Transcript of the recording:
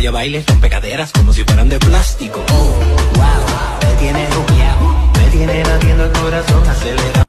ella baile, son pecaderas como si fueran de plástico. Oh, wow, me tiene rupiado, me tiene latiendo el corazón acelerado.